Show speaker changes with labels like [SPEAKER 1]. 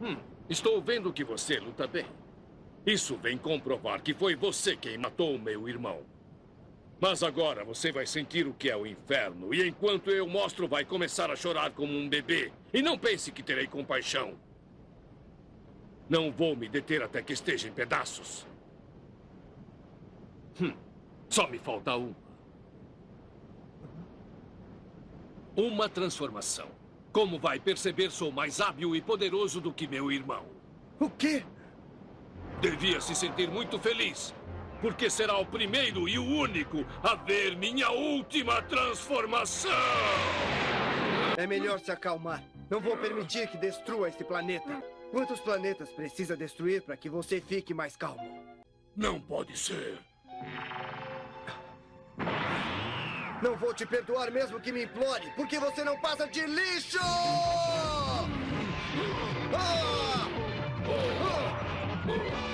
[SPEAKER 1] Hum, estou vendo que você luta bem. Isso vem comprovar que foi você quem matou meu irmão. Mas agora você vai sentir o que é o inferno. E enquanto eu mostro, vai começar a chorar como um bebê. E não pense que terei compaixão. Não vou me deter até que esteja em pedaços. Hum, só me falta uma. Uma transformação. Como vai perceber, sou mais hábil e poderoso do que meu irmão.
[SPEAKER 2] O quê?
[SPEAKER 1] Devia se sentir muito feliz, porque será o primeiro e o único a ver minha última transformação!
[SPEAKER 2] É melhor se acalmar. Não vou permitir que destrua este planeta. Quantos planetas precisa destruir para que você fique mais calmo?
[SPEAKER 1] Não pode ser.
[SPEAKER 2] Não vou te perdoar mesmo que me implore, porque você não passa de lixo! Ah! Ah! Ah!